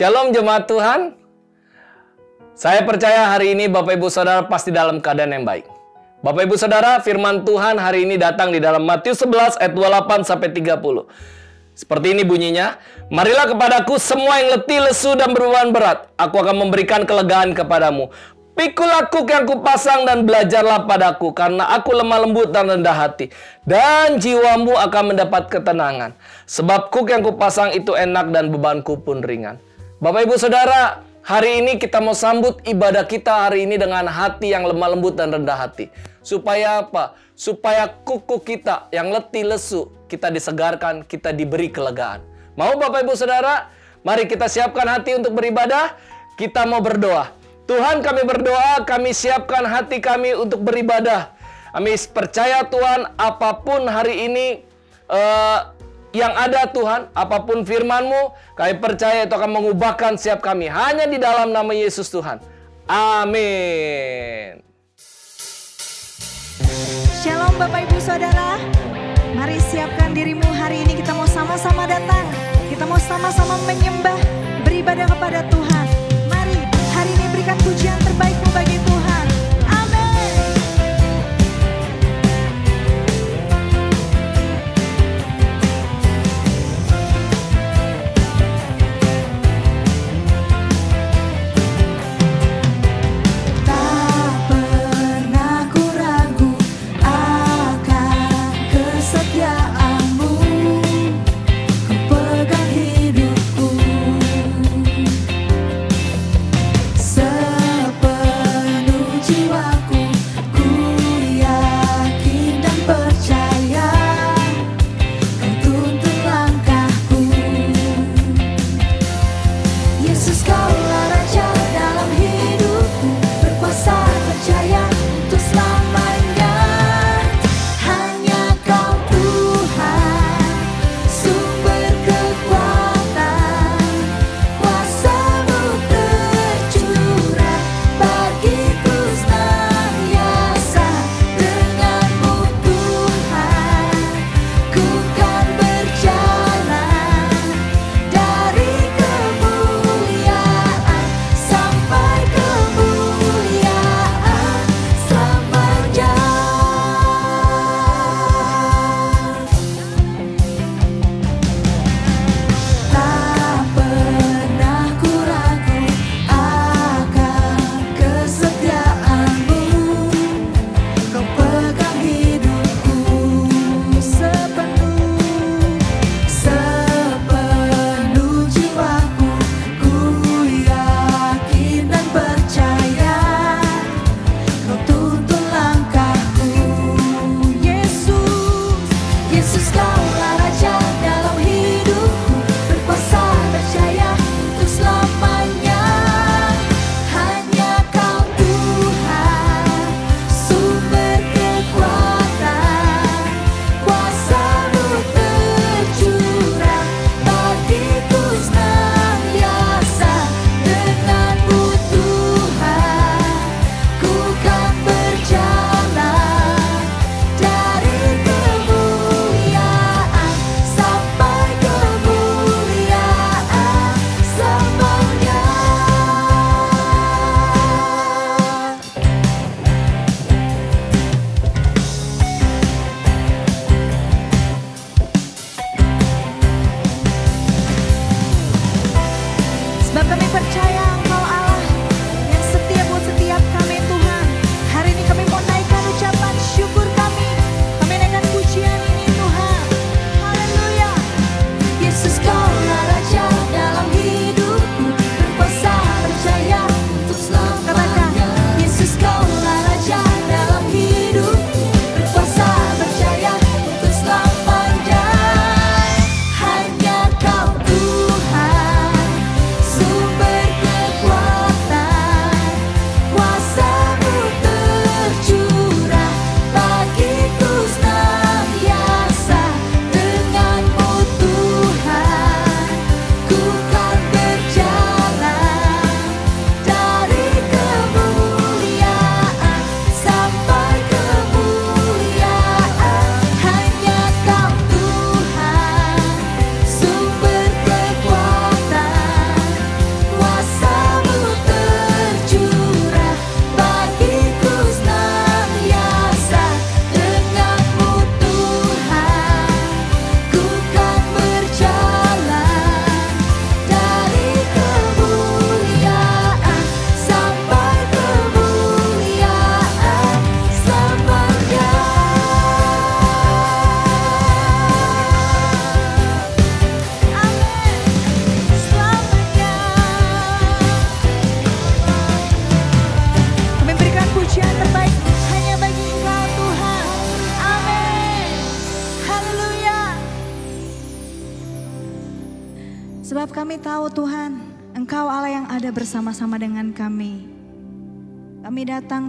Shalom jemaat Tuhan. Saya percaya hari ini Bapak Ibu Saudara pasti dalam keadaan yang baik. Bapak Ibu Saudara, firman Tuhan hari ini datang di dalam Matius 11 ayat 28 sampai 30. Seperti ini bunyinya, Marilah kepadaku semua yang letih, lesu, dan beruban berat. Aku akan memberikan kelegaan kepadamu. Pikul aku yang kupasang dan belajarlah padaku, karena aku lemah lembut dan rendah hati. Dan jiwamu akan mendapat ketenangan. Sebab kuk yang kupasang itu enak dan bebanku pun ringan. Bapak ibu saudara, hari ini kita mau sambut ibadah kita hari ini dengan hati yang lemah lembut dan rendah hati. Supaya apa? Supaya kuku kita yang letih lesu, kita disegarkan, kita diberi kelegaan. Mau Bapak Ibu Saudara? Mari kita siapkan hati untuk beribadah. Kita mau berdoa. Tuhan kami berdoa, kami siapkan hati kami untuk beribadah. Kami percaya Tuhan apa pun hari ini uh, yang ada Tuhan, apa pun firman-Mu, kami percaya itu akan mengubahkan siap kami. Hanya di dalam nama Yesus Tuhan. Amin. Shalom Bapak Ibu Saudara. Mari siapkan dirimu hari ini kita mau sama-sama datang. Kita mau sama-sama menyembah, beribadah kepada Tuhan. Mari hari ini berikan pujian terbaikmu bagi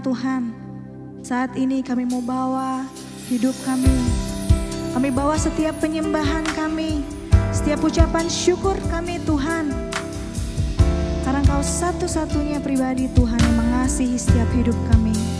Tuhan. Saat ini kami mau bawa hidup kami. Kami bawa setiap penyembahan kami, setiap ucapan syukur kami Tuhan. Karena Engkau satu-satunya pribadi Tuhan yang mengasihi setiap hidup kami.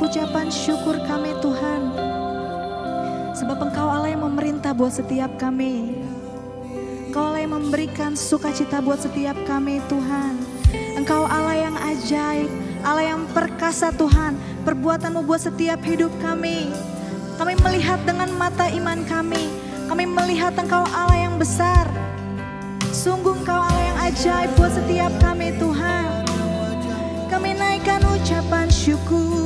Ucapan syukur kami Tuhan. Sebab Engkau Allah yang memerintah buat setiap kami. Engkau Allah yang memberikan sukacita buat setiap kami Tuhan. Engkau Allah yang ajaib, Allah yang perkasa Tuhan. Perbuatanmu buat setiap hidup kami. Kami melihat dengan mata iman kami. Kami melihat Engkau Allah yang besar. Sungguh Engkau Allah yang ajaib buat setiap kami Tuhan. Kami naikkan ucapan syukur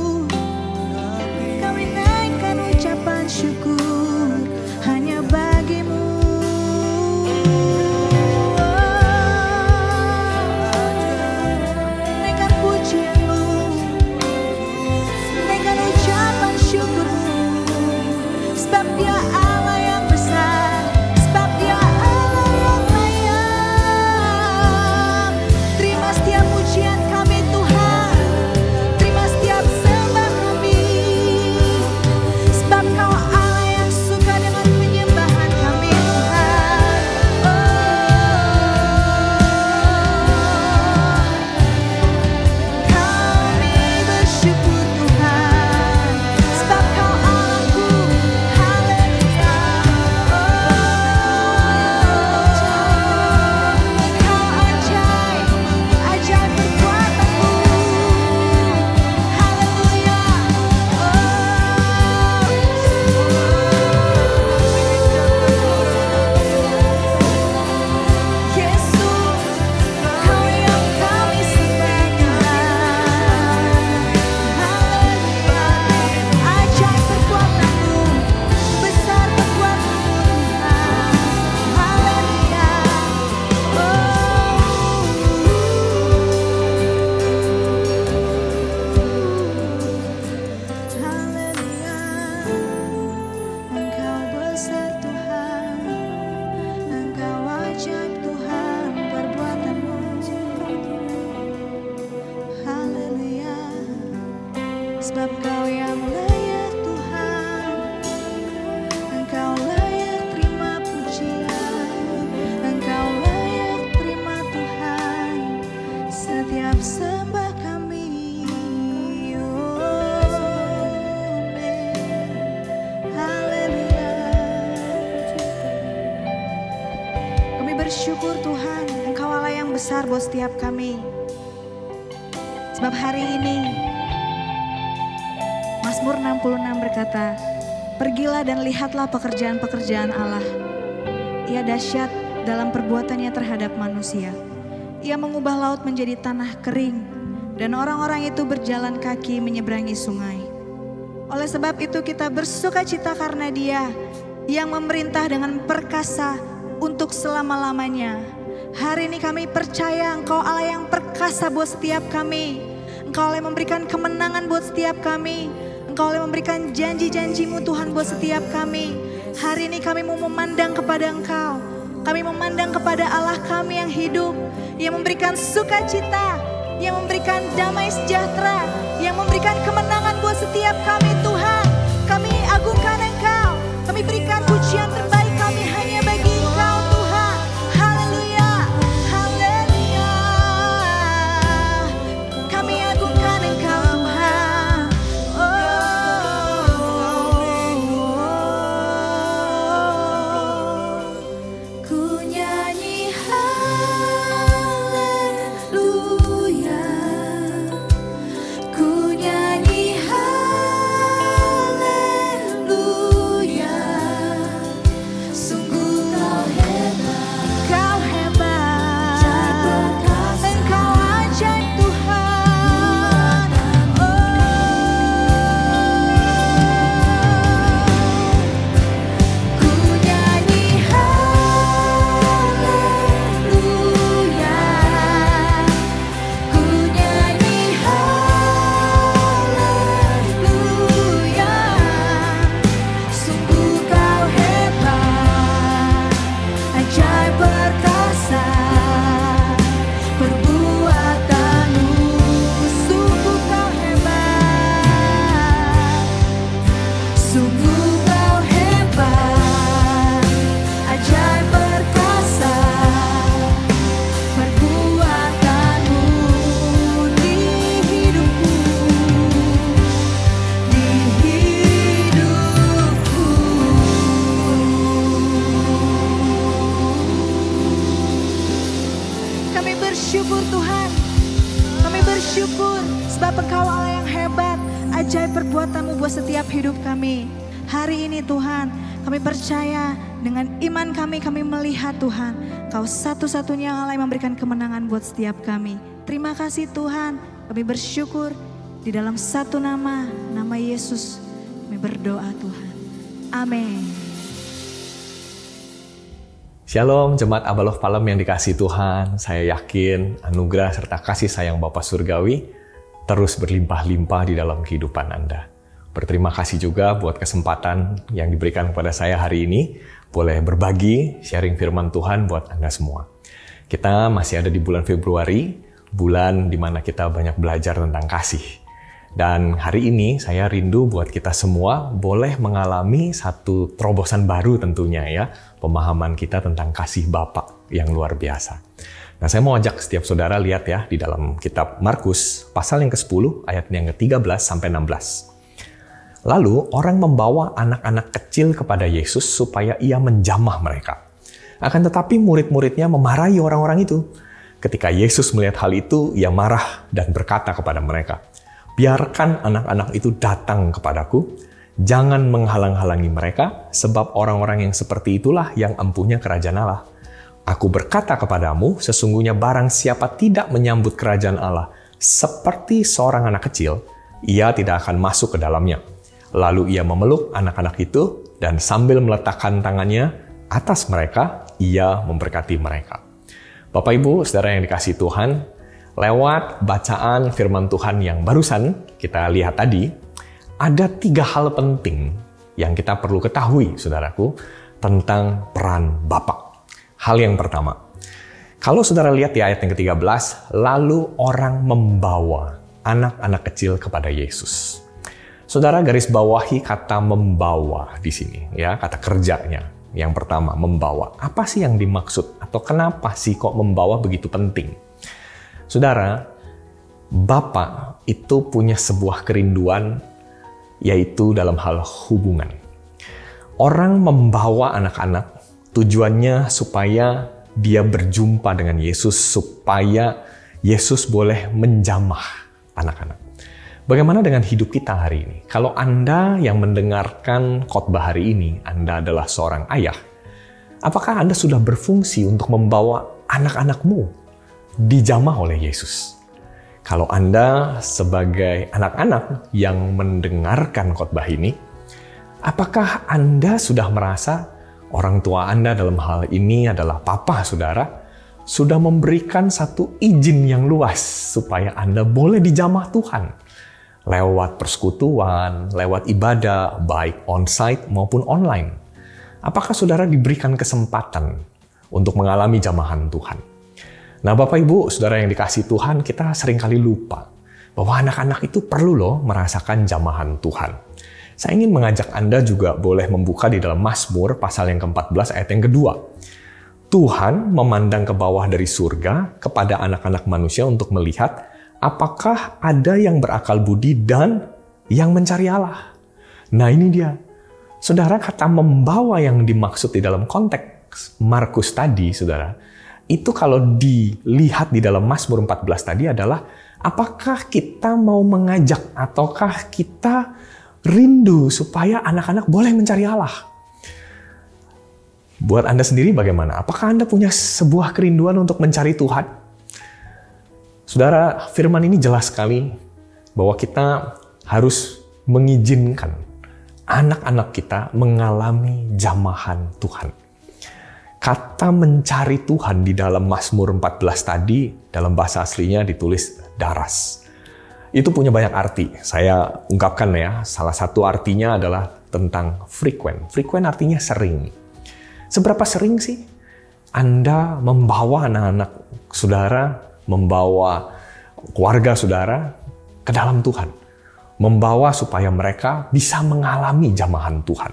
Sebab dia Allah yang bersyukur Tuhan. Engkau Allah yang besar buat setiap kami. Sebab hari ini Mazmur 66 berkata Pergilah dan lihatlah pekerjaan-pekerjaan Allah. Ia dahsyat dalam perbuatannya terhadap manusia. Ia mengubah laut menjadi tanah kering Dan orang-orang itu berjalan kaki menyeberangi sungai. Oleh sebab itu kita bersuka cita karena dia yang memerintah dengan perkasa untuk selama-lamanya. Hari ini kami percaya engkau Allah yang perkasa buat setiap kami. Engkau yang memberikan kemenangan buat setiap kami. Engkau yang memberikan janji-janjimu Tuhan buat setiap kami. Hari ini kami mau memandang kepada engkau. Kami memandang kepada Allah kami yang hidup. Yang memberikan sukacita. Yang memberikan damai sejahtera. Yang memberikan kemenangan buat setiap kami Tuhan. Buat setiap kami. Terima kasih Tuhan, kami bersyukur di dalam satu nama, nama Yesus. Kami berdoa Tuhan. Amin. Shalom jemaat Abalov Palem yang dikasih Tuhan. Saya yakin anugerah serta kasih sayang Bapa Surgawi terus berlimpah-limpah di dalam kehidupan Anda. Berterima kasih juga buat kesempatan yang diberikan kepada saya hari ini. Boleh berbagi, sharing firman Tuhan buat Anda semua. Kita masih ada di bulan Februari, bulan di mana kita banyak belajar tentang kasih. Dan hari ini saya rindu buat kita semua boleh mengalami satu terobosan baru tentunya ya, pemahaman kita tentang kasih Bapak yang luar biasa. Nah, saya mau ajak setiap saudara lihat ya di dalam kitab Markus pasal yang ke-10 ayat yang ke-13 sampai 16. Lalu orang membawa anak-anak kecil kepada Yesus supaya ia menjamah mereka. Akan tetapi murid-muridnya memarahi orang-orang itu. Ketika Yesus melihat hal itu, ia marah dan berkata kepada mereka, Biarkan anak-anak itu datang kepadaku, jangan menghalang-halangi mereka, sebab orang-orang yang seperti itulah yang empunya kerajaan Allah. Aku berkata kepadamu, sesungguhnya barang siapa tidak menyambut kerajaan Allah seperti seorang anak kecil, ia tidak akan masuk ke dalamnya. Lalu ia memeluk anak-anak itu, dan sambil meletakkan tangannya atas mereka, ia memberkati mereka. Bapak Ibu, saudara yang dikasih Tuhan, lewat bacaan firman Tuhan yang barusan kita lihat tadi, ada tiga hal penting yang kita perlu ketahui, saudaraku, tentang peran Bapak. Hal yang pertama, kalau saudara lihat di ayat yang ke-13, lalu orang membawa anak-anak kecil kepada Yesus. Saudara garis bawahi kata membawa di sini, ya kata kerjanya. Yang pertama, membawa. Apa sih yang dimaksud? Atau kenapa sih kok membawa begitu penting? Saudara, Bapak itu punya sebuah kerinduan yaitu dalam hal hubungan. Orang membawa anak-anak tujuannya supaya dia berjumpa dengan Yesus supaya Yesus boleh menjamah anak-anak. Bagaimana dengan hidup kita hari ini? Kalau Anda yang mendengarkan khotbah hari ini, Anda adalah seorang ayah, apakah Anda sudah berfungsi untuk membawa anak-anakmu dijamah oleh Yesus. Kalau Anda sebagai anak-anak yang mendengarkan khotbah ini, apakah Anda sudah merasa orang tua Anda dalam hal ini adalah papa saudara, sudah memberikan satu izin yang luas supaya Anda boleh dijamah Tuhan lewat persekutuan, lewat ibadah, baik on-site maupun online. Apakah saudara diberikan kesempatan untuk mengalami jamahan Tuhan? Nah Bapak Ibu, Saudara yang dikasih Tuhan, kita sering kali lupa bahwa anak-anak itu perlu loh merasakan jamahan Tuhan. Saya ingin mengajak Anda juga boleh membuka di dalam Mazmur pasal yang ke-14 ayat yang kedua. Tuhan memandang ke bawah dari surga kepada anak-anak manusia untuk melihat apakah ada yang berakal budi dan yang mencari Allah. Nah ini dia. Saudara kata membawa yang dimaksud di dalam konteks Markus tadi, saudara, itu kalau dilihat di dalam Mazmur 14 tadi adalah apakah kita mau mengajak ataukah kita rindu supaya anak-anak boleh mencari Allah. Buat Anda sendiri bagaimana? Apakah Anda punya sebuah kerinduan untuk mencari Tuhan? Saudara, firman ini jelas sekali bahwa kita harus mengizinkan anak-anak kita mengalami jamahan Tuhan. Kata mencari Tuhan di dalam Mazmur 14 tadi, dalam bahasa aslinya ditulis daras. Itu punya banyak arti. Saya ungkapkan ya, salah satu artinya adalah tentang frequent. Frequent artinya sering. Seberapa sering sih Anda membawa anak-anak saudara, membawa keluarga saudara ke dalam Tuhan? Membawa supaya mereka bisa mengalami jamahan Tuhan.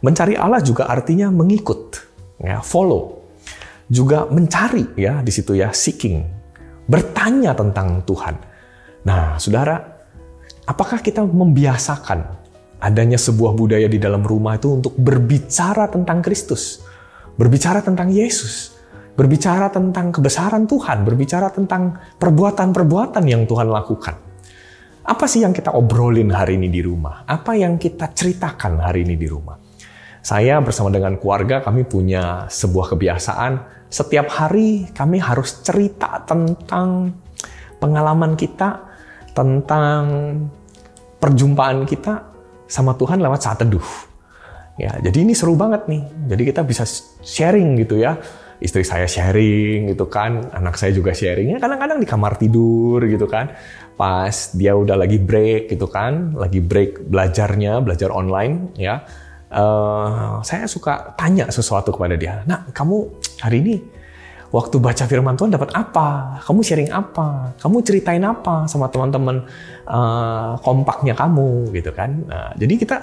Mencari Allah juga artinya mengikut ya follow. Juga mencari ya di situ ya seeking. Bertanya tentang Tuhan. Nah saudara apakah kita membiasakan adanya sebuah budaya di dalam rumah itu untuk berbicara tentang Kristus? Berbicara tentang Yesus berbicara tentang kebesaran Tuhan, berbicara tentang perbuatan-perbuatan yang Tuhan lakukan. Apa sih yang kita obrolin hari ini di rumah? Apa yang kita ceritakan hari ini di rumah? Saya bersama dengan keluarga kami punya sebuah kebiasaan setiap hari kami harus cerita tentang pengalaman kita, tentang perjumpaan kita sama Tuhan lewat saat teduh. Ya, jadi ini seru banget nih. Jadi kita bisa sharing gitu ya. Istri saya sharing gitu kan, anak saya juga sharing. Ya kadang-kadang di kamar tidur gitu kan. Pas dia udah lagi break gitu kan, lagi break belajarnya, belajar online ya uh, saya suka tanya sesuatu kepada dia. Nah, kamu hari ini waktu baca firman Tuhan dapat apa? Kamu sharing apa? Kamu ceritain apa sama teman-teman uh, kompaknya kamu gitu kan? Nah, jadi kita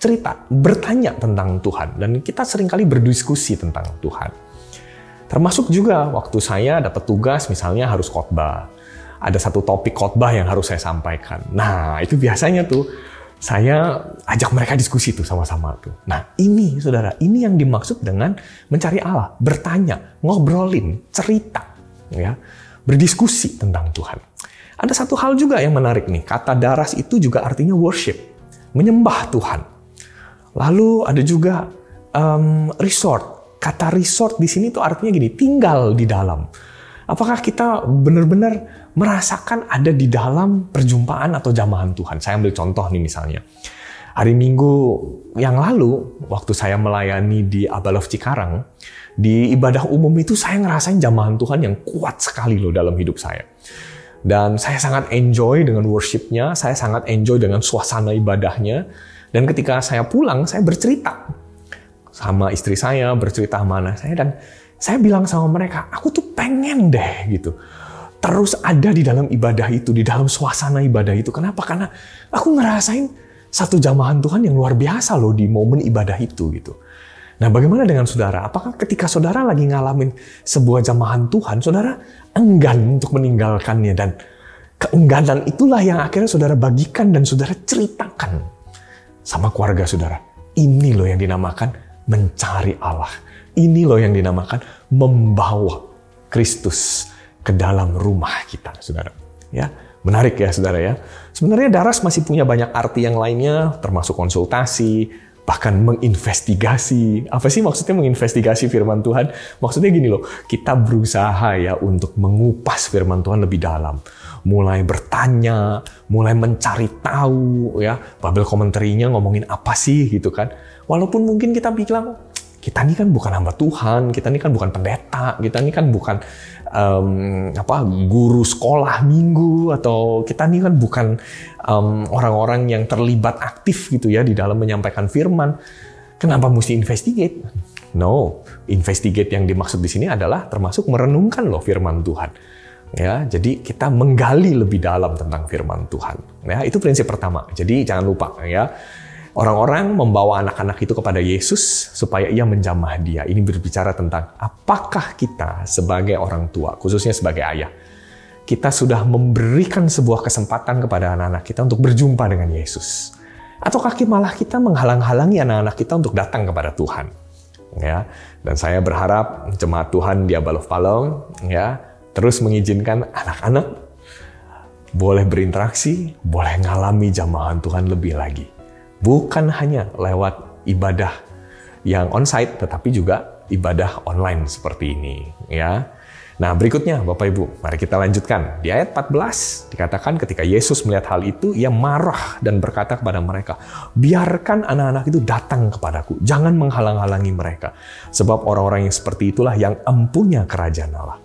cerita, bertanya tentang Tuhan dan kita sering kali berdiskusi tentang Tuhan. Termasuk juga waktu saya dapat tugas misalnya harus khotbah. Ada satu topik khotbah yang harus saya sampaikan. Nah, itu biasanya tuh saya ajak mereka diskusi tuh sama-sama tuh. Nah ini saudara, ini yang dimaksud dengan mencari Allah, bertanya, ngobrolin, cerita, ya, berdiskusi tentang Tuhan. Ada satu hal juga yang menarik nih, kata daras itu juga artinya worship, menyembah Tuhan. Lalu ada juga um, resort. Kata resort di sini tuh artinya gini, tinggal di dalam. Apakah kita benar-benar merasakan ada di dalam perjumpaan atau jamahan Tuhan. Saya ambil contoh nih misalnya. Hari Minggu yang lalu, waktu saya melayani di Abalov Cikarang, di ibadah umum itu saya ngerasain jamahan Tuhan yang kuat sekali loh dalam hidup saya. Dan saya sangat enjoy dengan worshipnya, saya sangat enjoy dengan suasana ibadahnya. Dan ketika saya pulang, saya bercerita sama istri saya, bercerita sama saya, dan saya bilang sama mereka, aku tuh pengen deh gitu terus ada di dalam ibadah itu, di dalam suasana ibadah itu. Kenapa? Karena aku ngerasain satu jamahan Tuhan yang luar biasa loh di momen ibadah itu gitu. Nah, bagaimana dengan saudara? Apakah ketika saudara lagi ngalamin sebuah jamahan Tuhan, saudara enggan untuk meninggalkannya dan keengganan itulah yang akhirnya saudara bagikan dan saudara ceritakan sama keluarga saudara. Ini loh yang dinamakan mencari Allah. Ini loh yang dinamakan membawa Kristus ke dalam rumah kita, saudara. Ya, menarik ya, saudara ya. Sebenarnya daras masih punya banyak arti yang lainnya, termasuk konsultasi, bahkan menginvestigasi. Apa sih maksudnya menginvestigasi firman Tuhan? Maksudnya gini loh, kita berusaha ya untuk mengupas firman Tuhan lebih dalam. Mulai bertanya, mulai mencari tahu ya, Babel komentarnya ngomongin apa sih gitu kan. Walaupun mungkin kita bilang, kita ini kan bukan hamba Tuhan, kita ini kan bukan pendeta, kita ini kan bukan um, apa guru sekolah minggu atau kita ini kan bukan orang-orang um, yang terlibat aktif gitu ya di dalam menyampaikan firman. Kenapa mesti investigate? No, investigate yang dimaksud di sini adalah termasuk merenungkan loh firman Tuhan. Ya, jadi kita menggali lebih dalam tentang firman Tuhan. Ya, itu prinsip pertama. Jadi jangan lupa ya Orang-orang membawa anak-anak itu kepada Yesus supaya ia menjamah dia. Ini berbicara tentang apakah kita sebagai orang tua, khususnya sebagai ayah, kita sudah memberikan sebuah kesempatan kepada anak-anak kita untuk berjumpa dengan Yesus. Ataukah malah kita menghalang-halangi anak-anak kita untuk datang kepada Tuhan. Ya, dan saya berharap jemaat Tuhan di Abalov Palong ya terus mengizinkan anak-anak boleh berinteraksi, boleh ngalami jamahan Tuhan lebih lagi bukan hanya lewat ibadah yang onsite tetapi juga ibadah online seperti ini ya. Nah, berikutnya Bapak Ibu, mari kita lanjutkan. Di ayat 14 dikatakan ketika Yesus melihat hal itu, ia marah dan berkata kepada mereka, "Biarkan anak-anak itu datang kepadaku, jangan menghalang-halangi mereka, sebab orang-orang yang seperti itulah yang empunya kerajaan Allah."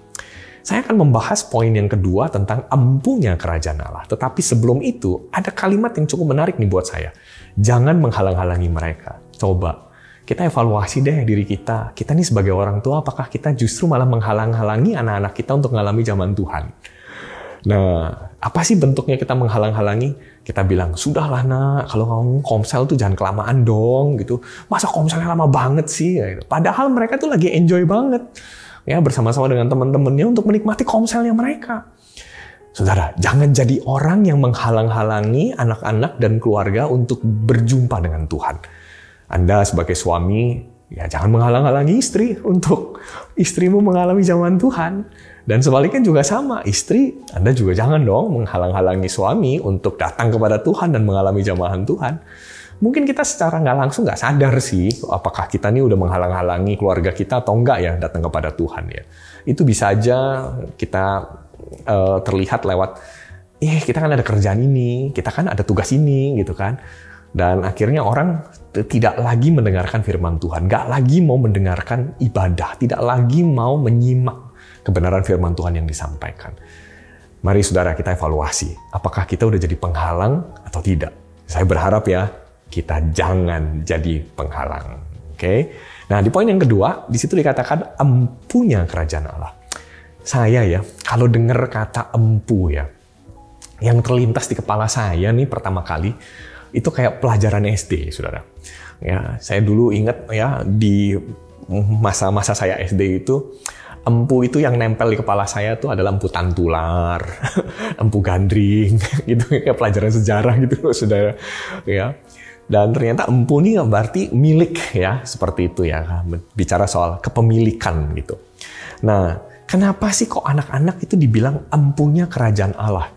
Saya akan membahas poin yang kedua tentang empunya kerajaan Allah. Tetapi sebelum itu, ada kalimat yang cukup menarik nih buat saya. Jangan menghalang-halangi mereka. Coba kita evaluasi deh diri kita. Kita nih sebagai orang tua, apakah kita justru malah menghalang-halangi anak-anak kita untuk mengalami zaman Tuhan? Nah, apa sih bentuknya kita menghalang-halangi? Kita bilang, sudahlah nak, kalau kamu komsel tuh jangan kelamaan dong, gitu. Masa komselnya lama banget sih? Padahal mereka tuh lagi enjoy banget ya bersama-sama dengan teman-temannya untuk menikmati komselnya mereka. Saudara, jangan jadi orang yang menghalang-halangi anak-anak dan keluarga untuk berjumpa dengan Tuhan. Anda sebagai suami ya jangan menghalang-halangi istri untuk istrimu mengalami zaman Tuhan. Dan sebaliknya juga sama, istri Anda juga jangan dong menghalang-halangi suami untuk datang kepada Tuhan dan mengalami jamahan Tuhan. Mungkin kita secara nggak langsung nggak sadar sih, apakah kita ini udah menghalang-halangi keluarga kita atau enggak ya datang kepada Tuhan ya. Itu bisa aja kita uh, terlihat lewat, eh kita kan ada kerjaan ini, kita kan ada tugas ini gitu kan. Dan akhirnya orang tidak lagi mendengarkan firman Tuhan, nggak lagi mau mendengarkan ibadah, tidak lagi mau menyimak kebenaran firman Tuhan yang disampaikan. Mari saudara kita evaluasi, apakah kita udah jadi penghalang atau tidak. Saya berharap ya, kita jangan jadi penghalang. Oke. Okay? Nah, di poin yang kedua, di situ dikatakan empunya kerajaan Allah. Saya ya, kalau dengar kata empu ya, yang terlintas di kepala saya nih pertama kali, itu kayak pelajaran SD, saudara. Ya, saya dulu ingat ya di masa-masa saya SD itu empu itu yang nempel di kepala saya tuh adalah empu tantular, empu gandring, gitu kayak pelajaran sejarah gitu loh, saudara. Ya. Dan ternyata empu ini berarti milik ya, seperti itu ya, bicara soal kepemilikan gitu. Nah, kenapa sih kok anak-anak itu dibilang empunya kerajaan Allah?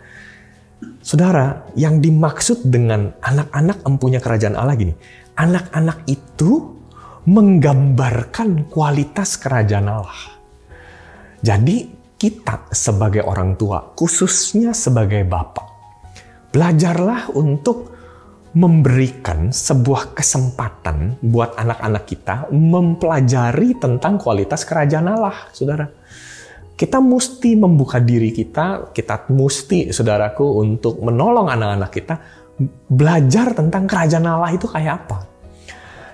Saudara, yang dimaksud dengan anak-anak empunya kerajaan Allah gini, anak-anak itu menggambarkan kualitas kerajaan Allah. Jadi kita sebagai orang tua, khususnya sebagai bapak, belajarlah untuk memberikan sebuah kesempatan buat anak-anak kita mempelajari tentang kualitas kerajaan Allah, saudara. Kita mesti membuka diri kita, kita mesti, saudaraku, untuk menolong anak-anak kita belajar tentang kerajaan Allah itu kayak apa.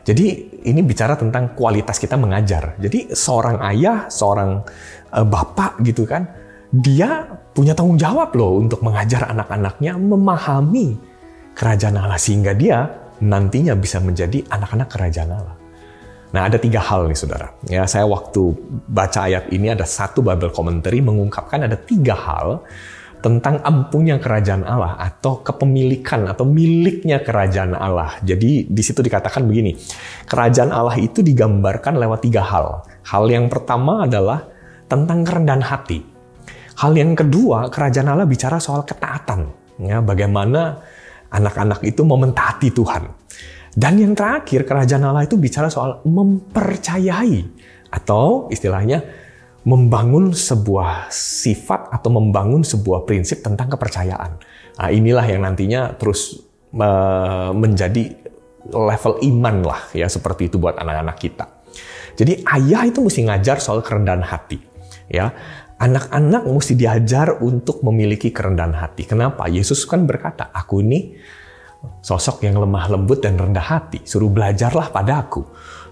Jadi ini bicara tentang kualitas kita mengajar. Jadi seorang ayah, seorang uh, bapak gitu kan, dia punya tanggung jawab loh untuk mengajar anak-anaknya memahami kerajaan Allah sehingga dia nantinya bisa menjadi anak-anak kerajaan Allah. Nah ada tiga hal nih saudara. Ya saya waktu baca ayat ini ada satu Bible commentary mengungkapkan ada tiga hal tentang ampunya kerajaan Allah atau kepemilikan atau miliknya kerajaan Allah. Jadi di situ dikatakan begini, kerajaan Allah itu digambarkan lewat tiga hal. Hal yang pertama adalah tentang kerendahan hati. Hal yang kedua, kerajaan Allah bicara soal ketaatan. Ya, bagaimana anak-anak itu mau mentaati Tuhan. Dan yang terakhir, kerajaan Allah itu bicara soal mempercayai atau istilahnya membangun sebuah sifat atau membangun sebuah prinsip tentang kepercayaan. Nah, inilah yang nantinya terus menjadi level iman lah ya seperti itu buat anak-anak kita. Jadi ayah itu mesti ngajar soal kerendahan hati. Ya, anak-anak mesti diajar untuk memiliki kerendahan hati. Kenapa? Yesus kan berkata, aku ini sosok yang lemah lembut dan rendah hati. Suruh belajarlah pada aku.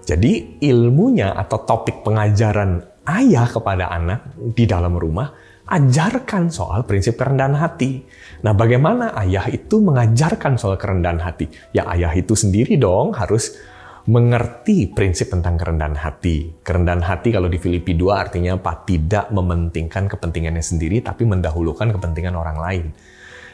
Jadi ilmunya atau topik pengajaran ayah kepada anak di dalam rumah, ajarkan soal prinsip kerendahan hati. Nah, bagaimana ayah itu mengajarkan soal kerendahan hati? Ya, ayah itu sendiri dong harus mengerti prinsip tentang kerendahan hati. Kerendahan hati kalau di Filipi 2 artinya apa? Tidak mementingkan kepentingannya sendiri, tapi mendahulukan kepentingan orang lain.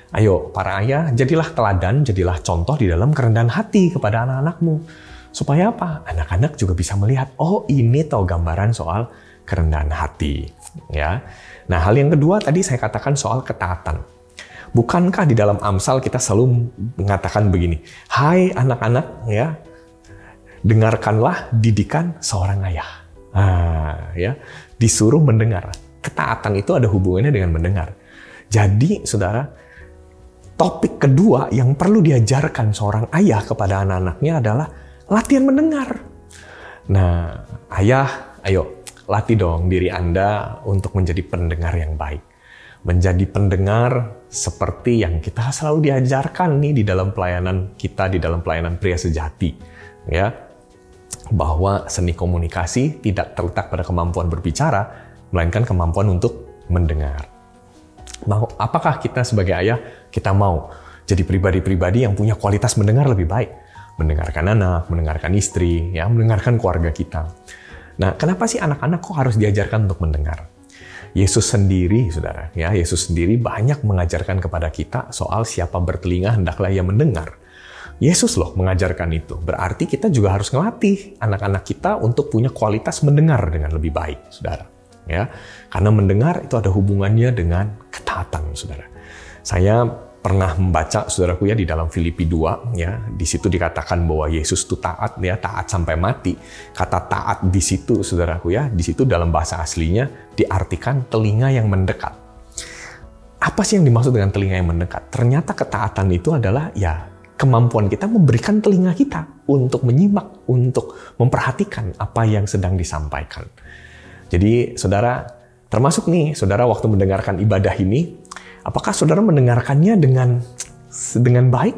Ayo, para ayah, jadilah teladan, jadilah contoh di dalam kerendahan hati kepada anak-anakmu. Supaya apa? Anak-anak juga bisa melihat, oh ini tahu gambaran soal kerendahan hati. Ya. Nah, hal yang kedua tadi saya katakan soal ketaatan. Bukankah di dalam Amsal kita selalu mengatakan begini, "Hai anak-anak, ya, dengarkanlah didikan seorang ayah." Ah, ya, disuruh mendengar. Ketaatan itu ada hubungannya dengan mendengar. Jadi, Saudara, topik kedua yang perlu diajarkan seorang ayah kepada anak-anaknya adalah latihan mendengar. Nah, ayah, ayo latih dong diri Anda untuk menjadi pendengar yang baik. Menjadi pendengar seperti yang kita selalu diajarkan nih di dalam pelayanan kita, di dalam pelayanan pria sejati. Ya, bahwa seni komunikasi tidak terletak pada kemampuan berbicara, melainkan kemampuan untuk mendengar. Mau, apakah kita sebagai ayah, kita mau jadi pribadi-pribadi yang punya kualitas mendengar lebih baik? Mendengarkan anak, mendengarkan istri, ya, mendengarkan keluarga kita. Nah, kenapa sih anak-anak kok harus diajarkan untuk mendengar? Yesus sendiri, saudara, ya Yesus sendiri banyak mengajarkan kepada kita soal siapa bertelinga hendaklah ia mendengar. Yesus loh mengajarkan itu. Berarti kita juga harus ngelatih anak-anak kita untuk punya kualitas mendengar dengan lebih baik, saudara. Ya, karena mendengar itu ada hubungannya dengan ketaatan, saudara. Saya pernah membaca saudaraku ya di dalam Filipi 2 ya. Di situ dikatakan bahwa Yesus itu taat ya taat sampai mati. Kata taat di situ saudaraku ya di situ dalam bahasa aslinya diartikan telinga yang mendekat. Apa sih yang dimaksud dengan telinga yang mendekat? Ternyata ketaatan itu adalah ya kemampuan kita memberikan telinga kita untuk menyimak, untuk memperhatikan apa yang sedang disampaikan. Jadi, saudara, termasuk nih, saudara waktu mendengarkan ibadah ini, apakah saudara mendengarkannya dengan dengan baik,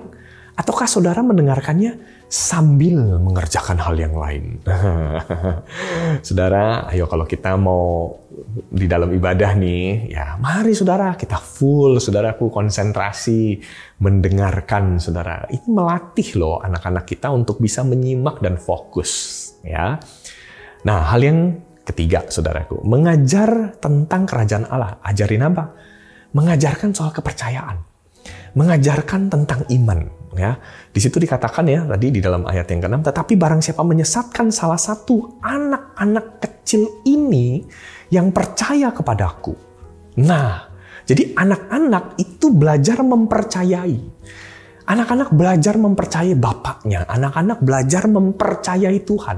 ataukah saudara mendengarkannya sambil mengerjakan hal yang lain. saudara, ayo kalau kita mau di dalam ibadah nih, ya mari saudara kita full, saudaraku konsentrasi mendengarkan saudara. Ini melatih loh anak-anak kita untuk bisa menyimak dan fokus, ya. Nah, hal yang ketiga, saudaraku, mengajar tentang kerajaan Allah. Ajarin apa? Mengajarkan soal kepercayaan. Mengajarkan tentang iman ya. Di situ dikatakan ya tadi di dalam ayat yang keenam tetapi barang siapa menyesatkan salah satu anak-anak kecil ini yang percaya kepadaku. Nah jadi anak-anak itu belajar mempercayai. Anak-anak belajar mempercayai bapaknya. Anak-anak belajar mempercayai Tuhan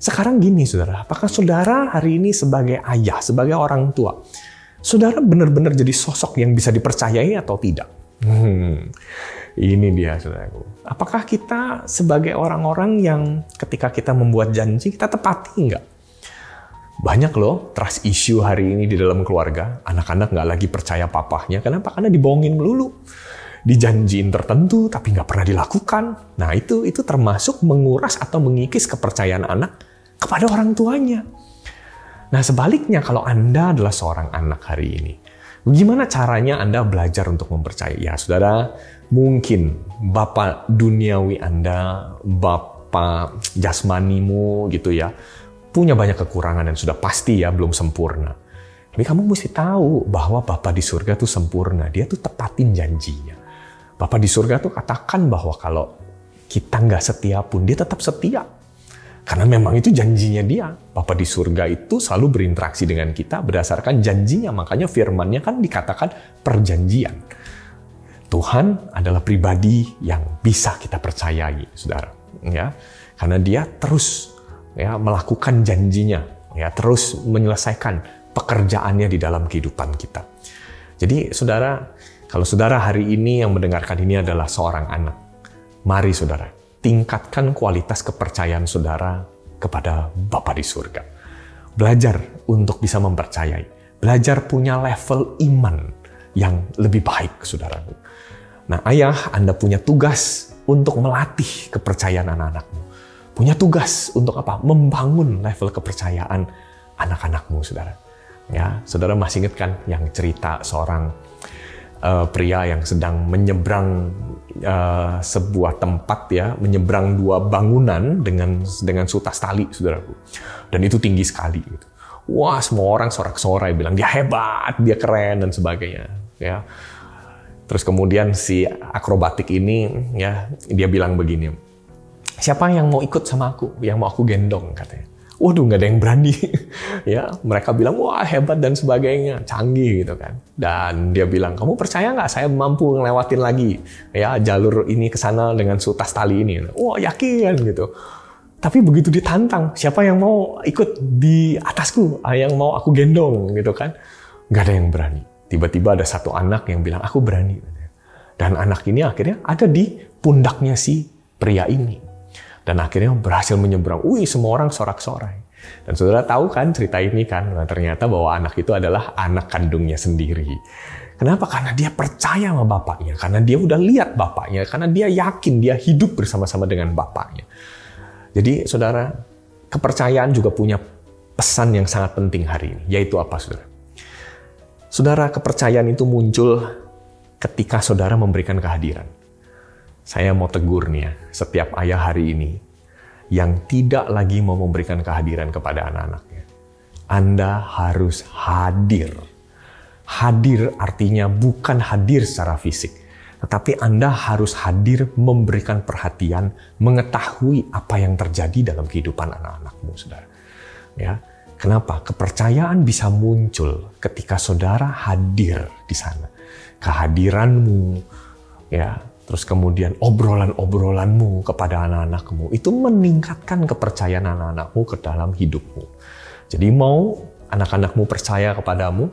sekarang gini saudara apakah saudara hari ini sebagai ayah sebagai orang tua saudara benar-benar jadi sosok yang bisa dipercayai atau tidak Hmm, ini dia saudaraku. Apakah kita sebagai orang-orang yang ketika kita membuat janji kita tepati nggak? Banyak loh trust issue hari ini di dalam keluarga. Anak-anak nggak lagi percaya papahnya. Kenapa? Karena dibohongin melulu. Dijanjiin tertentu tapi nggak pernah dilakukan. Nah itu itu termasuk menguras atau mengikis kepercayaan anak kepada orang tuanya. Nah sebaliknya kalau Anda adalah seorang anak hari ini, Gimana caranya Anda belajar untuk mempercayai? Ya, saudara, mungkin bapak duniawi Anda, bapak jasmanimu gitu ya, punya banyak kekurangan dan sudah pasti ya belum sempurna. Tapi kamu mesti tahu bahwa Bapak di surga tuh sempurna. Dia tuh tepatin janjinya. Bapak di surga tuh katakan bahwa kalau kita nggak setia pun dia tetap setia. Karena memang itu janjinya dia. Bapak di surga itu selalu berinteraksi dengan kita berdasarkan janjinya. Makanya firmannya kan dikatakan perjanjian. Tuhan adalah pribadi yang bisa kita percayai, saudara. Ya, karena dia terus ya melakukan janjinya, ya terus menyelesaikan pekerjaannya di dalam kehidupan kita. Jadi, saudara, kalau saudara hari ini yang mendengarkan ini adalah seorang anak, mari saudara tingkatkan kualitas kepercayaan saudara kepada Bapa di surga. Belajar untuk bisa mempercayai. Belajar punya level iman yang lebih baik, saudaraku. Nah, ayah, Anda punya tugas untuk melatih kepercayaan anak-anakmu. Punya tugas untuk apa? Membangun level kepercayaan anak-anakmu, saudara. Ya, saudara masih ingat kan yang cerita seorang uh, pria yang sedang menyeberang uh, sebuah tempat ya, menyeberang dua bangunan dengan dengan sutas tali, saudaraku. Dan itu tinggi sekali. Gitu. Wah, semua orang sorak-sorai bilang dia hebat, dia keren dan sebagainya. Ya. Terus kemudian si akrobatik ini ya dia bilang begini, siapa yang mau ikut sama aku, yang mau aku gendong katanya waduh nggak ada yang berani. ya, mereka bilang wah hebat dan sebagainya, canggih gitu kan. Dan dia bilang kamu percaya nggak saya mampu ngelewatin lagi ya jalur ini ke sana dengan sutas tali ini. Wah yakin gitu. Tapi begitu ditantang, siapa yang mau ikut di atasku, ah, yang mau aku gendong gitu kan? Nggak ada yang berani. Tiba-tiba ada satu anak yang bilang aku berani. Dan anak ini akhirnya ada di pundaknya si pria ini dan akhirnya berhasil menyeberang. Wih, semua orang sorak-sorai. Dan saudara tahu kan cerita ini kan, nah, ternyata bahwa anak itu adalah anak kandungnya sendiri. Kenapa? Karena dia percaya sama bapaknya, karena dia udah lihat bapaknya, karena dia yakin dia hidup bersama-sama dengan bapaknya. Jadi saudara, kepercayaan juga punya pesan yang sangat penting hari ini, yaitu apa saudara? Saudara, kepercayaan itu muncul ketika saudara memberikan kehadiran. Saya mau tegur nih ya, setiap ayah hari ini yang tidak lagi mau memberikan kehadiran kepada anak-anaknya. Anda harus hadir. Hadir artinya bukan hadir secara fisik, Tetapi Anda harus hadir memberikan perhatian, mengetahui apa yang terjadi dalam kehidupan anak-anakmu, saudara. Ya, kenapa? Kepercayaan bisa muncul ketika saudara hadir di sana. Kehadiranmu, ya, terus kemudian obrolan-obrolanmu kepada anak-anakmu itu meningkatkan kepercayaan anak-anakmu ke dalam hidupmu. Jadi mau anak-anakmu percaya kepadamu,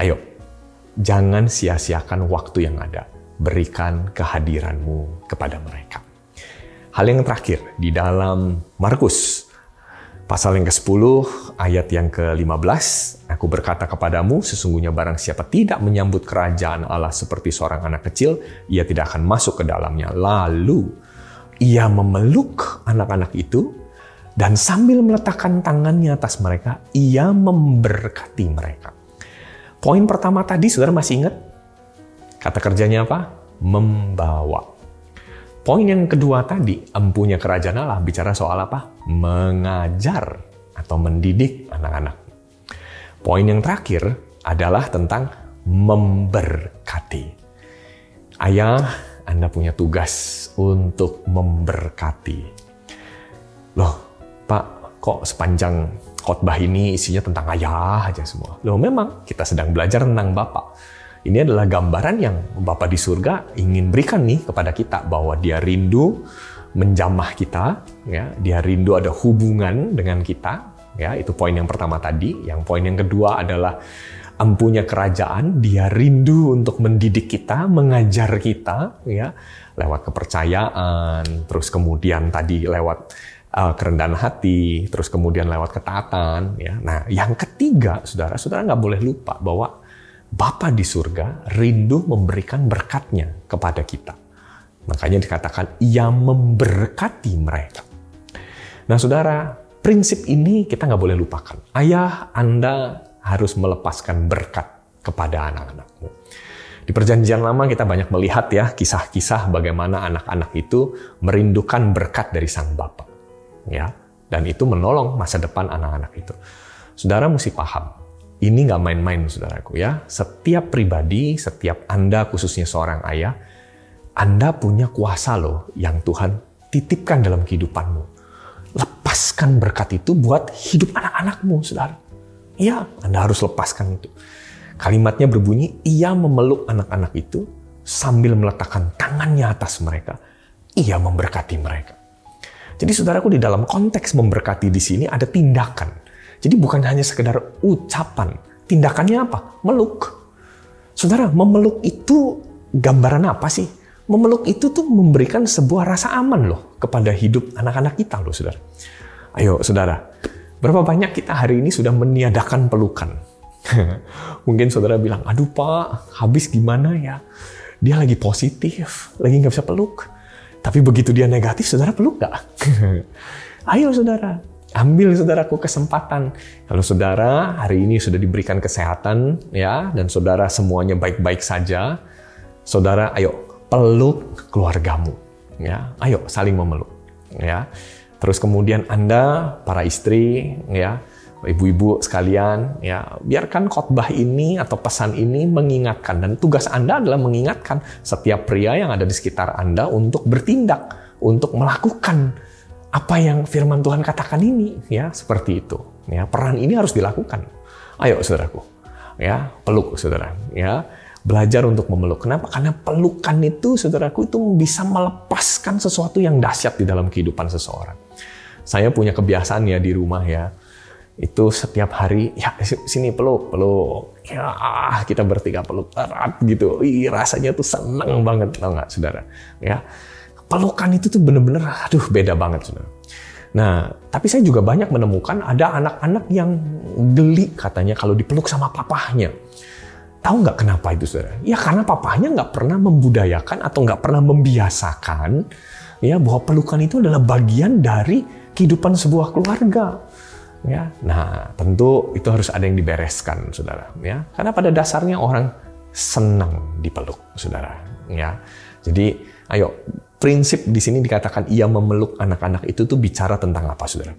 ayo jangan sia-siakan waktu yang ada berikan kehadiranmu kepada mereka. Hal yang terakhir di dalam Markus pasal yang ke-10 ayat yang ke-15, aku berkata kepadamu sesungguhnya barang siapa tidak menyambut kerajaan Allah seperti seorang anak kecil, ia tidak akan masuk ke dalamnya. Lalu ia memeluk anak-anak itu dan sambil meletakkan tangannya atas mereka, ia memberkati mereka. Poin pertama tadi, saudara masih ingat? Kata kerjanya apa? Membawa. Poin yang kedua tadi, empunya kerajaan Allah bicara soal apa? Mengajar atau mendidik anak-anak. Poin yang terakhir adalah tentang memberkati. Ayah, Anda punya tugas untuk memberkati. Loh, Pak, kok sepanjang khotbah ini isinya tentang ayah aja semua? Loh, memang kita sedang belajar tentang Bapak ini adalah gambaran yang Bapa di surga ingin berikan nih kepada kita bahwa dia rindu menjamah kita, ya, dia rindu ada hubungan dengan kita, ya, itu poin yang pertama tadi. Yang poin yang kedua adalah empunya kerajaan, dia rindu untuk mendidik kita, mengajar kita, ya, lewat kepercayaan, terus kemudian tadi lewat uh, kerendahan hati, terus kemudian lewat ketaatan, ya. Nah, yang ketiga, saudara, saudara nggak boleh lupa bahwa Bapa di surga rindu memberikan berkatnya kepada kita. Makanya dikatakan ia memberkati mereka. Nah saudara, prinsip ini kita nggak boleh lupakan. Ayah Anda harus melepaskan berkat kepada anak-anakmu. Di perjanjian lama kita banyak melihat ya kisah-kisah bagaimana anak-anak itu merindukan berkat dari sang Bapa. Ya, dan itu menolong masa depan anak-anak itu. Saudara mesti paham, ini nggak main-main, saudaraku ya. Setiap pribadi, setiap Anda khususnya seorang ayah, Anda punya kuasa loh yang Tuhan titipkan dalam kehidupanmu. Lepaskan berkat itu buat hidup anak-anakmu, saudara. Iya, Anda harus lepaskan itu. Kalimatnya berbunyi, ia memeluk anak-anak itu sambil meletakkan tangannya atas mereka. Ia memberkati mereka. Jadi saudaraku di dalam konteks memberkati di sini ada tindakan jadi bukan hanya sekedar ucapan, tindakannya apa? Meluk. Saudara, memeluk itu gambaran apa sih? Memeluk itu tuh memberikan sebuah rasa aman loh kepada hidup anak-anak kita loh, saudara. Ayo, saudara, berapa banyak kita hari ini sudah meniadakan pelukan? Mungkin saudara bilang, aduh pak, habis gimana ya? Dia lagi positif, lagi nggak bisa peluk. Tapi begitu dia negatif, saudara peluk nggak? Ayo saudara, Ambil saudaraku kesempatan. Kalau saudara hari ini sudah diberikan kesehatan ya dan saudara semuanya baik-baik saja, saudara ayo peluk keluargamu ya. Ayo saling memeluk ya. Terus kemudian Anda para istri ya, ibu-ibu sekalian ya, biarkan khotbah ini atau pesan ini mengingatkan dan tugas Anda adalah mengingatkan setiap pria yang ada di sekitar Anda untuk bertindak, untuk melakukan apa yang firman Tuhan katakan ini ya seperti itu. Ya peran ini harus dilakukan. Ayo saudaraku. Ya peluk saudara. Ya belajar untuk memeluk. Kenapa? Karena pelukan itu saudaraku itu bisa melepaskan sesuatu yang dahsyat di dalam kehidupan seseorang. Saya punya kebiasaan ya di rumah ya. Itu setiap hari ya sini peluk peluk. Ya kita bertiga peluk erat gitu. Ih, rasanya tuh seneng banget tau nggak saudara? Ya pelukan itu tuh bener-bener aduh beda banget saudara. Nah, tapi saya juga banyak menemukan ada anak-anak yang geli katanya kalau dipeluk sama papahnya. Tahu nggak kenapa itu saudara? Ya karena papahnya nggak pernah membudayakan atau nggak pernah membiasakan ya bahwa pelukan itu adalah bagian dari kehidupan sebuah keluarga. Ya, nah tentu itu harus ada yang dibereskan, saudara. Ya, karena pada dasarnya orang senang dipeluk, saudara. Ya, jadi ayo prinsip di sini dikatakan ia memeluk anak-anak itu tuh bicara tentang apa, saudara?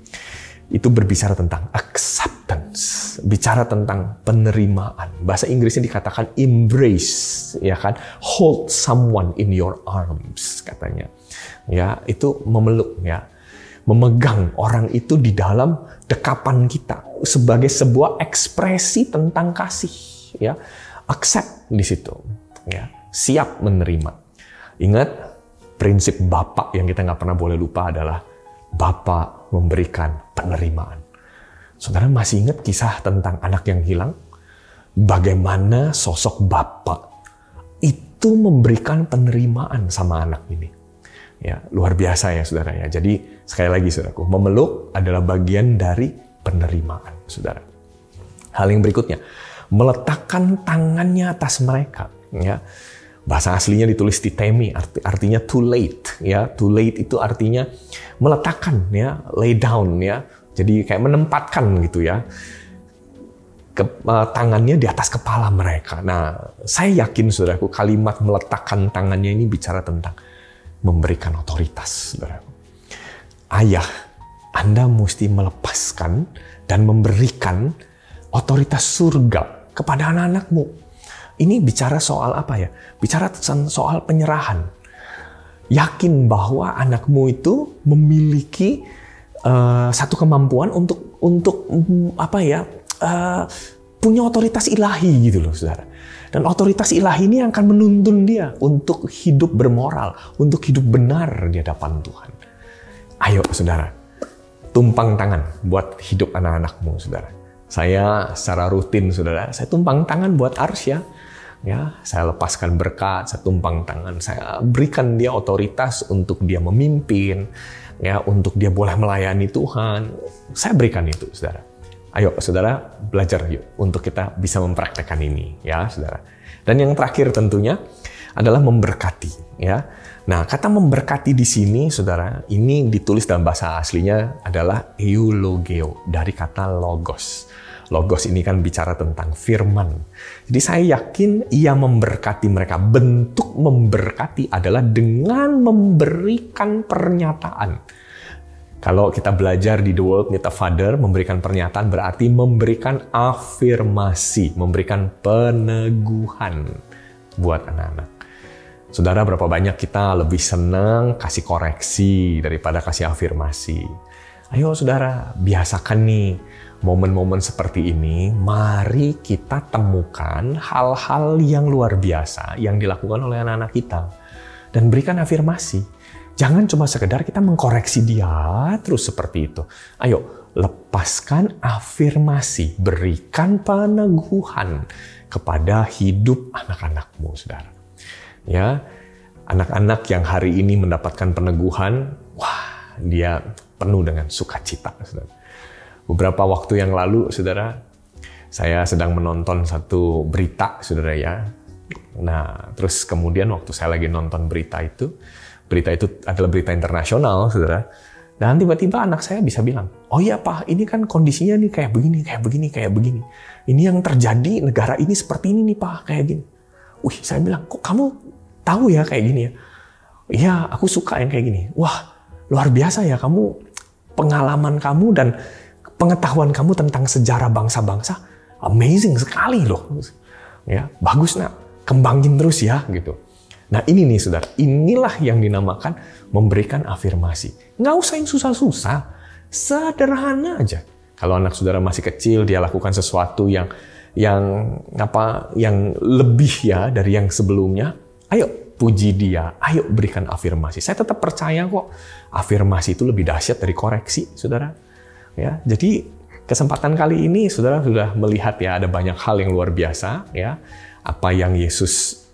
itu berbicara tentang acceptance, bicara tentang penerimaan. Bahasa Inggrisnya dikatakan embrace, ya kan? Hold someone in your arms katanya. Ya, itu memeluk ya. Memegang orang itu di dalam dekapan kita sebagai sebuah ekspresi tentang kasih, ya. Accept di situ, ya. Siap menerima. Ingat prinsip Bapak yang kita nggak pernah boleh lupa adalah Bapak memberikan penerimaan. Saudara masih ingat kisah tentang anak yang hilang? Bagaimana sosok Bapak itu memberikan penerimaan sama anak ini. Ya, luar biasa ya saudara ya. Jadi sekali lagi saudaraku, memeluk adalah bagian dari penerimaan, saudara. Hal yang berikutnya, meletakkan tangannya atas mereka, ya. Bahasa aslinya ditulis di temi, arti, artinya too late, ya. Too late itu artinya meletakkan, ya, lay down, ya. Jadi kayak menempatkan gitu ya. Ke, uh, tangannya di atas kepala mereka. Nah, saya yakin saudaraku kalimat meletakkan tangannya ini bicara tentang memberikan otoritas, saudaraku. Ayah, Anda mesti melepaskan dan memberikan otoritas surga kepada anak-anakmu ini bicara soal apa ya? Bicara soal penyerahan. Yakin bahwa anakmu itu memiliki uh, satu kemampuan untuk untuk um, apa ya? Uh, punya otoritas ilahi gitu loh, saudara. Dan otoritas ilahi ini akan menuntun dia untuk hidup bermoral, untuk hidup benar di hadapan Tuhan. Ayo, saudara, tumpang tangan buat hidup anak-anakmu, saudara. Saya secara rutin, saudara, saya tumpang tangan buat Arsya ya saya lepaskan berkat saya tumpang tangan saya berikan dia otoritas untuk dia memimpin ya untuk dia boleh melayani Tuhan. Saya berikan itu saudara. Ayo saudara belajar yuk untuk kita bisa mempraktekkan ini ya saudara. Dan yang terakhir tentunya adalah memberkati ya. Nah kata memberkati di sini saudara ini ditulis dalam bahasa aslinya adalah eulogeo dari kata logos Logos ini kan bicara tentang firman. Jadi saya yakin ia memberkati mereka. Bentuk memberkati adalah dengan memberikan pernyataan. Kalau kita belajar di The World Meet Father, memberikan pernyataan berarti memberikan afirmasi, memberikan peneguhan buat anak-anak. Saudara, berapa banyak kita lebih senang kasih koreksi daripada kasih afirmasi. Ayo saudara, biasakan nih momen-momen seperti ini, mari kita temukan hal-hal yang luar biasa yang dilakukan oleh anak-anak kita. Dan berikan afirmasi. Jangan cuma sekedar kita mengkoreksi dia terus seperti itu. Ayo, lepaskan afirmasi. Berikan peneguhan kepada hidup anak-anakmu, saudara. Ya, anak-anak yang hari ini mendapatkan peneguhan, wah, dia penuh dengan sukacita, saudara Beberapa waktu yang lalu, saudara, saya sedang menonton satu berita, saudara ya. Nah, terus kemudian waktu saya lagi nonton berita itu, berita itu adalah berita internasional, saudara. Dan tiba-tiba anak saya bisa bilang, oh iya pak, ini kan kondisinya nih kayak begini, kayak begini, kayak begini. Ini yang terjadi negara ini seperti ini nih pak, kayak gini. Wih, saya bilang, kok kamu tahu ya kayak gini ya? Iya, aku suka yang kayak gini. Wah, luar biasa ya kamu, pengalaman kamu dan pengetahuan kamu tentang sejarah bangsa-bangsa amazing sekali loh. Ya, bagus nak, kembangin terus ya gitu. Nah ini nih saudara, inilah yang dinamakan memberikan afirmasi. Nggak usah yang susah-susah, sederhana aja. Kalau anak saudara masih kecil, dia lakukan sesuatu yang yang apa yang lebih ya dari yang sebelumnya, ayo puji dia, ayo berikan afirmasi. Saya tetap percaya kok afirmasi itu lebih dahsyat dari koreksi, saudara. Ya, jadi kesempatan kali ini saudara sudah melihat ya ada banyak hal yang luar biasa ya. Apa yang Yesus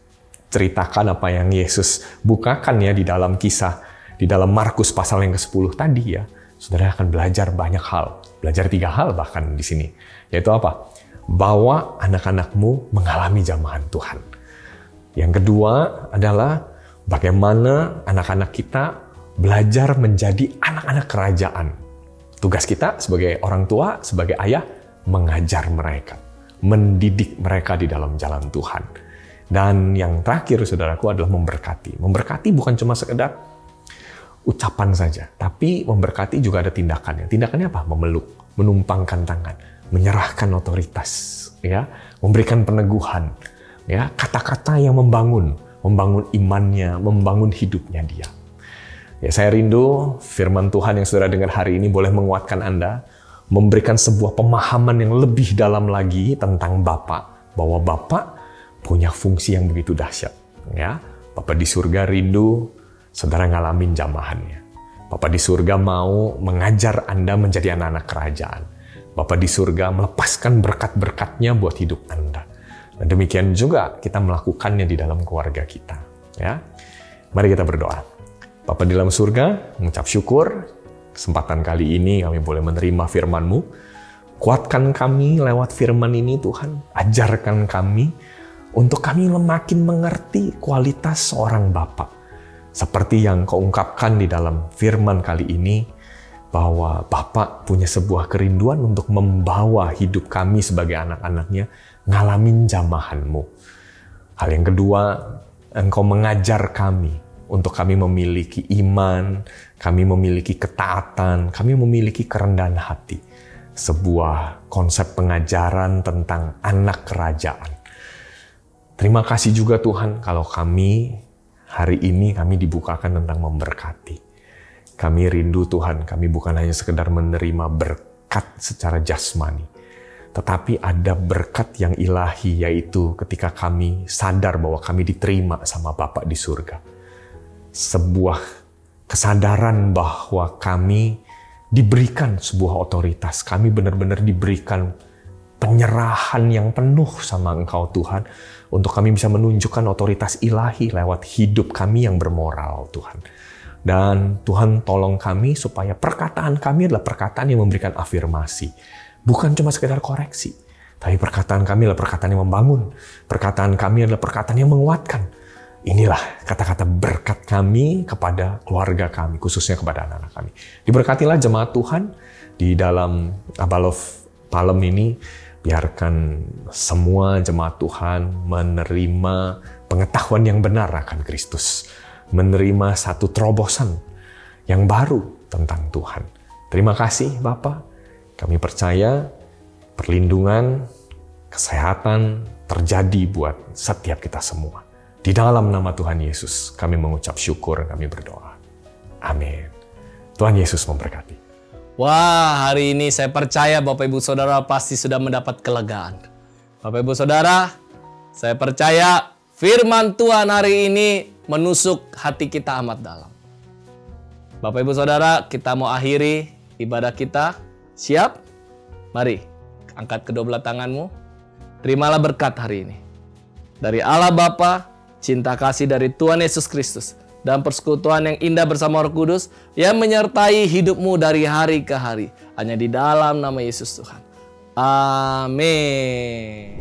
ceritakan, apa yang Yesus bukakan ya di dalam kisah di dalam Markus pasal yang ke-10 tadi ya. Saudara akan belajar banyak hal. Belajar tiga hal bahkan di sini. Yaitu apa? Bawa anak-anakmu mengalami jamahan Tuhan. Yang kedua adalah bagaimana anak-anak kita belajar menjadi anak-anak kerajaan Tugas kita sebagai orang tua, sebagai ayah, mengajar mereka, mendidik mereka di dalam jalan Tuhan. Dan yang terakhir, saudaraku, adalah memberkati. Memberkati bukan cuma sekedar ucapan saja, tapi memberkati juga ada tindakannya. Tindakannya apa? Memeluk, menumpangkan tangan, menyerahkan otoritas, ya, memberikan peneguhan, ya, kata-kata yang membangun, membangun imannya, membangun hidupnya dia. Ya, saya rindu firman Tuhan yang saudara dengar hari ini boleh menguatkan Anda, memberikan sebuah pemahaman yang lebih dalam lagi tentang Bapak, bahwa Bapak punya fungsi yang begitu dahsyat. Ya, Bapak di surga rindu saudara ngalamin jamahannya. Bapak di surga mau mengajar Anda menjadi anak-anak kerajaan. Bapak di surga melepaskan berkat-berkatnya buat hidup Anda. Dan demikian juga kita melakukannya di dalam keluarga kita. Ya, Mari kita berdoa. Bapak di dalam surga, mengucap syukur, kesempatan kali ini kami boleh menerima firman-Mu. Kuatkan kami lewat firman ini Tuhan. Ajarkan kami untuk kami makin mengerti kualitas seorang Bapak seperti yang kau ungkapkan di dalam firman kali ini, bahwa Bapak punya sebuah kerinduan untuk membawa hidup kami sebagai anak-anaknya ngalamin jamahanmu. Hal yang kedua, engkau mengajar kami untuk kami memiliki iman, kami memiliki ketaatan, kami memiliki kerendahan hati. Sebuah konsep pengajaran tentang anak kerajaan. Terima kasih juga Tuhan kalau kami hari ini kami dibukakan tentang memberkati. Kami rindu Tuhan, kami bukan hanya sekedar menerima berkat secara jasmani, tetapi ada berkat yang ilahi yaitu ketika kami sadar bahwa kami diterima sama Bapa di surga. Sebuah kesadaran bahwa kami diberikan sebuah otoritas, kami benar-benar diberikan penyerahan yang penuh sama Engkau Tuhan untuk kami bisa menunjukkan otoritas ilahi lewat hidup kami yang bermoral, Tuhan. Dan Tuhan tolong kami supaya perkataan kami adalah perkataan yang memberikan afirmasi. Bukan cuma sekedar koreksi. Tapi perkataan kami adalah perkataan yang membangun. Perkataan kami adalah perkataan yang menguatkan. Inilah kata-kata berkat kami kepada keluarga kami, khususnya kepada anak-anak kami. Diberkatilah jemaat Tuhan di dalam Abalov Palem ini biarkan semua jemaat Tuhan menerima pengetahuan yang benar akan Kristus, menerima satu terobosan yang baru tentang Tuhan. Terima kasih Bapak, kami percaya perlindungan, kesehatan terjadi buat setiap kita semua. Di dalam nama Tuhan Yesus, kami mengucap syukur, kami berdoa. Amin. Tuhan Yesus memberkati. Wah, hari ini saya percaya Bapak Ibu Saudara pasti sudah mendapat kelegaan. Bapak Ibu Saudara, saya percaya firman Tuhan hari ini menusuk hati kita amat dalam. Bapak Ibu Saudara, kita mau akhiri ibadah kita. Siap? Mari, angkat kedua belah tanganmu. Terimalah berkat hari ini. Dari Allah Bapa, cinta kasih dari Tuhan Yesus Kristus, dan persekutuan yang indah bersama Roh Kudus yang menyertai hidupmu dari hari ke hari. Hanya di dalam nama Yesus Tuhan. Amin.